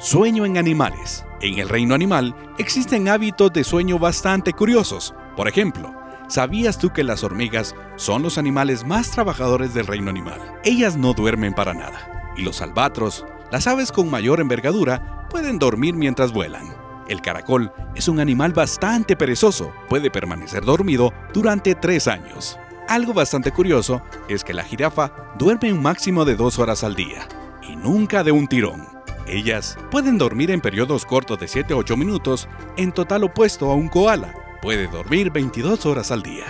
Sueño en animales. En el reino animal existen hábitos de sueño bastante curiosos. Por ejemplo, ¿sabías tú que las hormigas son los animales más trabajadores del reino animal? Ellas no duermen para nada. Y los albatros, las aves con mayor envergadura, pueden dormir mientras vuelan. El caracol es un animal bastante perezoso, puede permanecer dormido durante tres años. Algo bastante curioso es que la jirafa duerme un máximo de dos horas al día, y nunca de un tirón. Ellas pueden dormir en periodos cortos de 7 a 8 minutos, en total opuesto a un koala. Puede dormir 22 horas al día.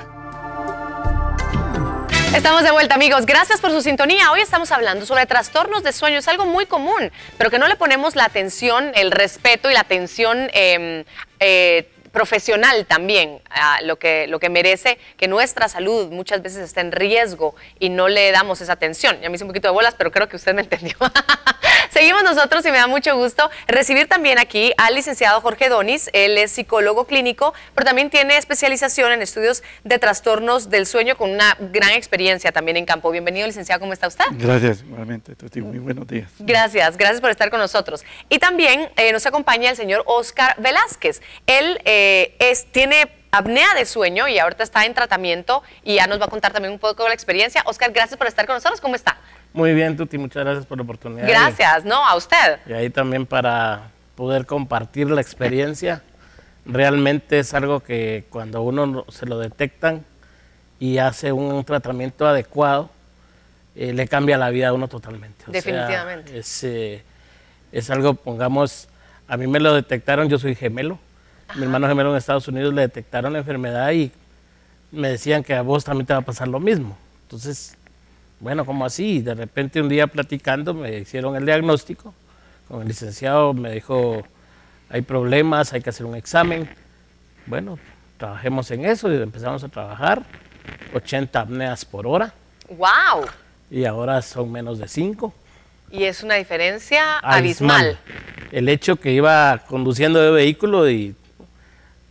Estamos de vuelta amigos, gracias por su sintonía. Hoy estamos hablando sobre trastornos de sueño, es algo muy común, pero que no le ponemos la atención, el respeto y la atención em, eh, profesional también, lo, que, lo que merece que nuestra salud muchas veces está en riesgo y no le damos esa atención. Ya me hice un poquito de bolas, pero creo que usted me entendió. Seguimos nosotros y me da mucho gusto recibir también aquí al licenciado Jorge Donis. Él es psicólogo clínico, pero también tiene especialización en estudios de trastornos del sueño con una gran experiencia también en campo. Bienvenido, licenciado, ¿cómo está usted? Gracias, igualmente, Muy buenos días. Gracias, gracias por estar con nosotros. Y también eh, nos acompaña el señor Oscar Velázquez. Él eh, es, tiene apnea de sueño y ahorita está en tratamiento y ya nos va a contar también un poco de la experiencia. Oscar, gracias por estar con nosotros. ¿Cómo está? Muy bien, Tuti, muchas gracias por la oportunidad. Gracias, ¿no? A usted. Y ahí también para poder compartir la experiencia. Realmente es algo que cuando uno se lo detectan y hace un tratamiento adecuado, eh, le cambia la vida a uno totalmente. Definitivamente. es, eh, es algo, pongamos, a mí me lo detectaron, yo soy gemelo. Mi hermano gemelo en Estados Unidos le detectaron la enfermedad y me decían que a vos también te va a pasar lo mismo. Entonces, bueno, ¿cómo así? De repente un día platicando me hicieron el diagnóstico, con el licenciado me dijo, hay problemas, hay que hacer un examen. Bueno, trabajemos en eso y empezamos a trabajar, 80 apneas por hora. ¡Wow! Y ahora son menos de 5. Y es una diferencia abismal. El hecho que iba conduciendo de vehículo y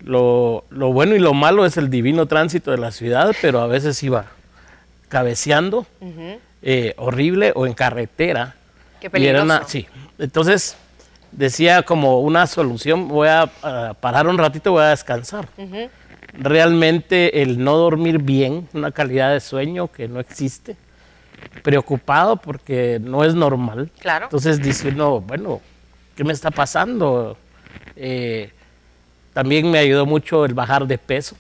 lo, lo, bueno y lo malo es el divino tránsito de la ciudad, pero a veces iba cabeceando, eh, horrible, o en carretera. Qué peligroso. sí, entonces decía como una solución, voy a, parar un ratito, voy a descansar. Realmente el no dormir bien, una calidad de sueño que no existe, preocupado porque no es normal. Claro. Entonces dice uno, bueno, ¿qué me está pasando? Eh, también me ayudó mucho el bajar de peso,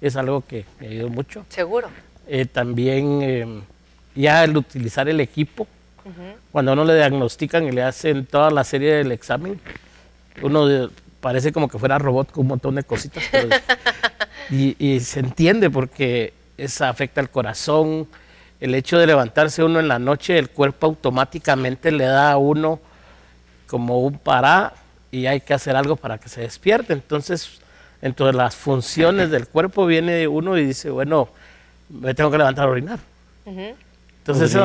es algo que me ayudó mucho. Seguro. Eh, también eh, ya el utilizar el equipo, cuando uno le diagnostican y le hacen toda la serie del examen, uno parece como que fuera robot con un montón de cositas. y, se entiende porque eso afecta al corazón. El hecho de levantarse uno en la noche, el cuerpo automáticamente le da a uno como un pará y hay que hacer algo para que se despierte. Entonces, entre las funciones del cuerpo viene uno y dice, bueno, me tengo que levantar a orinar. Entonces,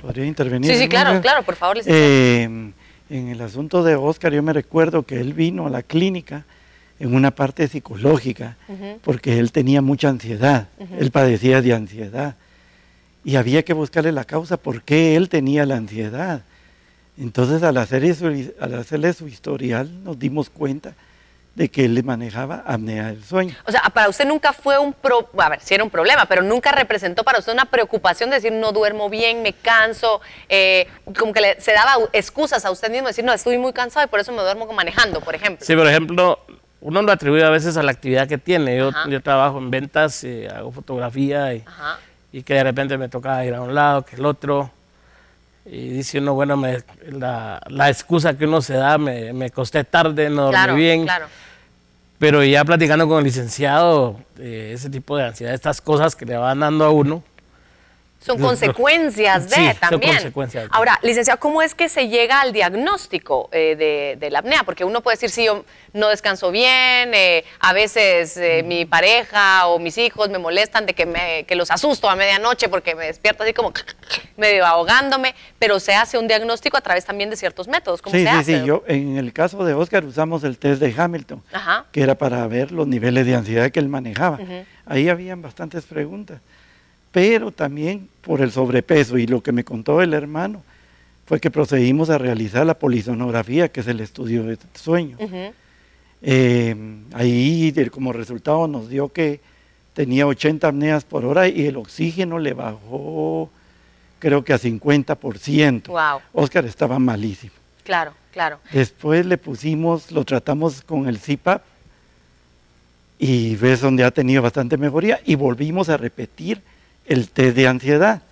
¿Podría, intervenir. Sí, sí, claro, claro, por favor. Eh, en el asunto de Oscar, yo me recuerdo que él vino a la clínica en una parte psicológica, porque él tenía mucha ansiedad, él padecía de ansiedad, y había que buscarle la causa por qué él tenía la ansiedad. Entonces, al, hacer eso, al hacerle su historial, nos dimos cuenta de que él le manejaba apnea del sueño. O sea, para usted nunca fue un pro, a ver, sí era un problema, pero nunca representó para usted una preocupación de decir no duermo bien, me canso, eh, como que le, se daba excusas a usted mismo, decir no, estoy muy cansado y por eso me duermo manejando, por ejemplo. Sí, por ejemplo, uno lo atribuye a veces a la actividad que tiene. Yo, yo trabajo en ventas, eh, hago fotografía y, y, que de repente me toca ir a un lado, que el otro. Y dice uno, bueno, me, la, la, excusa que uno se da, me, me costé tarde, no dormí bien. Claro. Pero ya platicando con el licenciado, eh, ese tipo de ansiedad, estas cosas que le van dando a uno, son consecuencias de también. Ahora, licenciado, ¿cómo es que se llega al diagnóstico eh, de, la apnea? Porque uno puede decir, si yo no descanso bien, eh, a veces eh, mi pareja o mis hijos me molestan de que, me, que los asusto a medianoche porque me despierto así como medio ahogándome, pero se hace un diagnóstico a través también de ciertos métodos. ¿Cómo sí, se sí, hace? sí, yo en el caso de Oscar usamos el test de Hamilton, que era para ver los niveles de ansiedad que él manejaba. Ahí habían bastantes preguntas pero también por el sobrepeso y lo que me contó el hermano, fue que procedimos a realizar la polisonografía, que es el estudio de sueño. Eh, ahí como resultado nos dio que tenía 80 apneas por hora y el oxígeno le bajó creo que a 50%. Wow. Oscar estaba malísimo. Claro, claro. Después le pusimos, lo tratamos con el CPAP y ves donde ha tenido bastante mejoría y volvimos a repetir el test de ansiedad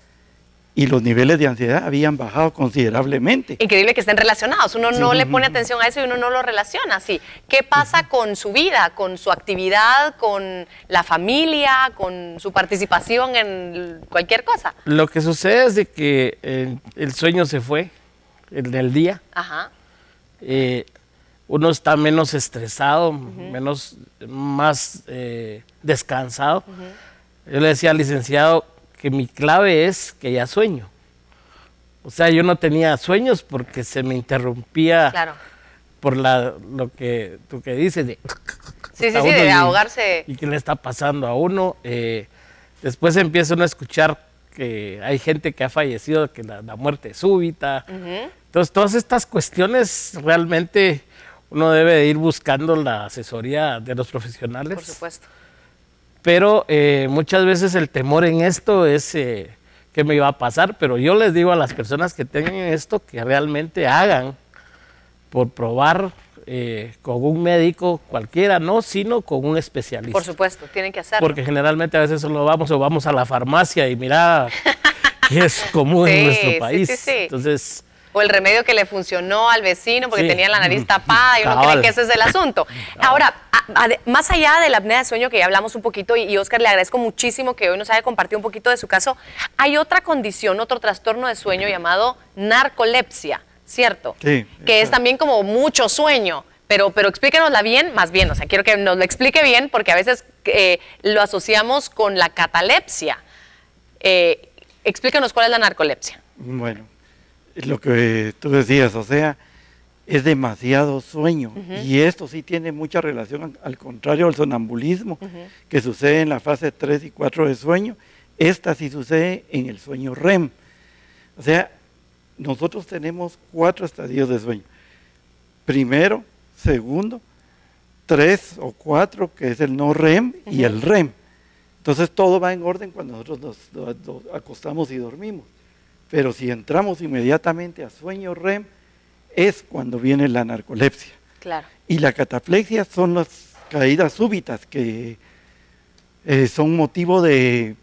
y los niveles de ansiedad habían bajado considerablemente. Increíble que estén relacionados. Uno no le pone atención a eso y uno no lo relaciona así. ¿Qué pasa con su vida, con su actividad, con la familia, con su participación en cualquier cosa? Lo que sucede es de que eh, el sueño se fue, el del día. Ajá. Eh, uno está menos estresado, menos, más eh, descansado. Yo le decía al licenciado, que mi clave es que ya sueño. O sea, yo no tenía sueños porque se me interrumpía por la, lo que tú que dices de... Sí, sí, sí, de ahogarse. ¿Y qué le está pasando a uno? Eh, después empieza uno a escuchar que hay gente que ha fallecido, que la, muerte súbita. Entonces, todas estas cuestiones realmente uno debe ir buscando la asesoría de los profesionales. Por supuesto. Pero eh, muchas veces el temor en esto es eh, que me iba a pasar, pero yo les digo a las personas que tengan esto que realmente hagan por probar eh, con un médico cualquiera, no, sino con un especialista. Por supuesto, tienen que hacerlo. Porque generalmente a veces solo vamos o vamos a la farmacia y mira que es común en nuestro país. Sí, sí, Entonces, o el remedio que le funcionó al vecino porque tenía la nariz tapada y uno cree que ese es el asunto. Ahora, más allá de la apnea de sueño que ya hablamos un poquito y, Oscar le agradezco muchísimo que hoy nos haya compartido un poquito de su caso, hay otra condición, otro trastorno de sueño llamado narcolepsia, ¿cierto? Sí. Que es también como mucho sueño. Pero, pero explíquenosla bien, más bien, o sea, quiero que nos lo explique bien porque a veces eh, lo asociamos con la catalepsia. Eh, explíquenos cuál es la narcolepsia. Bueno, lo que tú decías, o sea, es demasiado sueño. Y esto sí tiene mucha relación, al contrario al sonambulismo, que sucede en la fase 3 y 4 de sueño. Esta sí sucede en el sueño REM. O sea, nosotros tenemos cuatro estadios de sueño. Primero, segundo, tres o cuatro, que es el no REM y el REM. Entonces todo va en orden cuando nosotros nos acostamos y dormimos. Pero si entramos inmediatamente a sueño REM, es cuando viene la narcolepsia. Claro. Y la cataflexia son las caídas súbitas que eh, son motivo de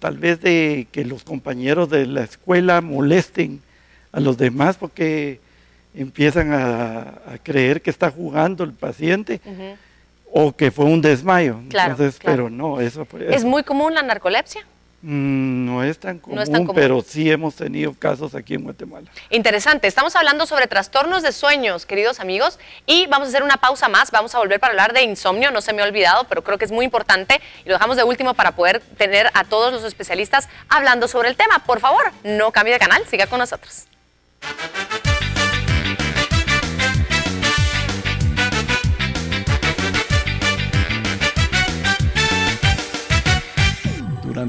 tal vez de que los compañeros de la escuela molesten a los demás porque empiezan a, creer que está jugando el paciente o que fue un desmayo. Entonces, pero no, eso ¿Es muy común la narcolepsia? Mm, no es, tan común, pero sí hemos tenido casos aquí en Guatemala. Interesante, estamos hablando sobre trastornos de sueños, queridos amigos, y vamos a hacer una pausa más, vamos a volver para hablar de insomnio, no se me ha olvidado, pero creo que es muy importante y lo dejamos de último para poder tener a todos los especialistas hablando sobre el tema. Por favor, no cambie de canal, siga con nosotros.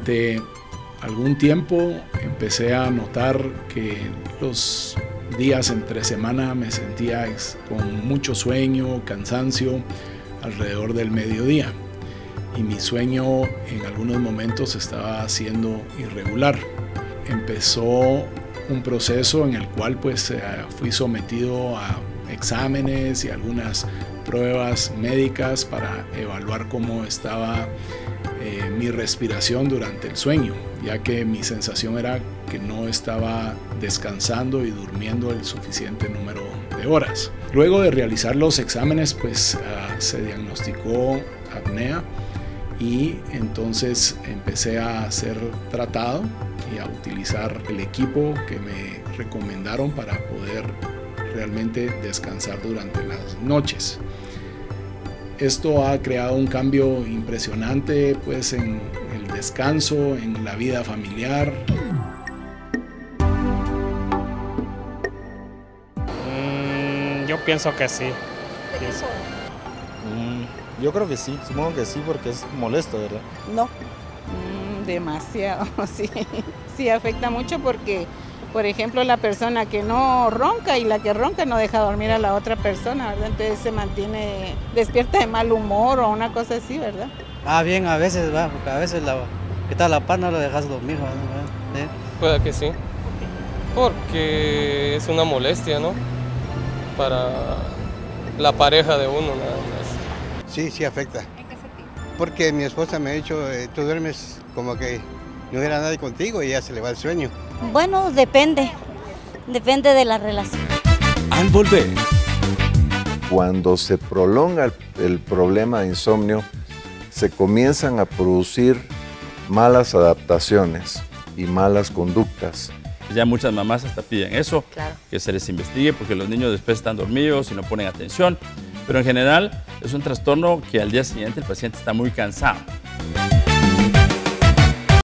Durante algún tiempo empecé a notar que los días entre semana me sentía con mucho sueño, cansancio alrededor del mediodía y mi sueño en algunos momentos estaba siendo irregular. Empezó un proceso en el cual pues eh, fui sometido a exámenes y algunas pruebas médicas para evaluar cómo estaba eh, mi respiración durante el sueño, ya que mi sensación era que no estaba descansando y durmiendo el suficiente número de horas. Luego de realizar los exámenes, pues ah, se diagnosticó apnea y entonces empecé a ser tratado y a utilizar el equipo que me recomendaron para poder realmente descansar durante las noches. Esto ha creado un cambio impresionante pues en el descanso, en la vida familiar. Mm, yo pienso que sí. Mm, yo creo que sí, supongo que sí porque es molesto, ¿verdad? No, mm, demasiado, sí. Sí afecta mucho porque por ejemplo, la persona que no ronca y la que ronca no deja dormir a la otra persona, ¿verdad? Entonces se mantiene despierta de mal humor o una cosa así, ¿verdad? Ah, bien, a veces, va, porque a veces la, que tal la paz no lo dejas dormir, ¿verdad? ¿Sí? Puede que sí. Porque es una molestia, ¿no? Para la pareja de uno, nada más. Sí, sí afecta. Porque mi esposa me ha dicho, eh, tú duermes como que no hubiera nadie contigo y ya se le va el sueño. Bueno, depende. Depende de la relación. Al volver, Cuando se prolonga el, el problema de insomnio, se comienzan a producir malas adaptaciones y malas conductas. Ya muchas mamás hasta piden eso, que se les investigue porque los niños después están dormidos y no ponen atención. Pero en general es un trastorno que al día siguiente el paciente está muy cansado.